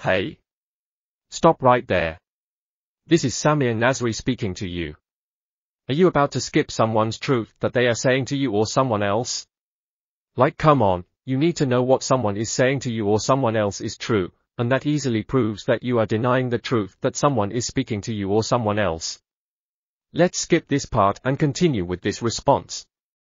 Hey. Stop right there. This is Samir Nasri speaking to you. Are you about to skip someone's truth that they are saying to you or someone else? Like come on, you need to know what someone is saying to you or someone else is true, and that easily proves that you are denying the truth that someone is speaking to you or someone else. Let's skip this part and continue with this response.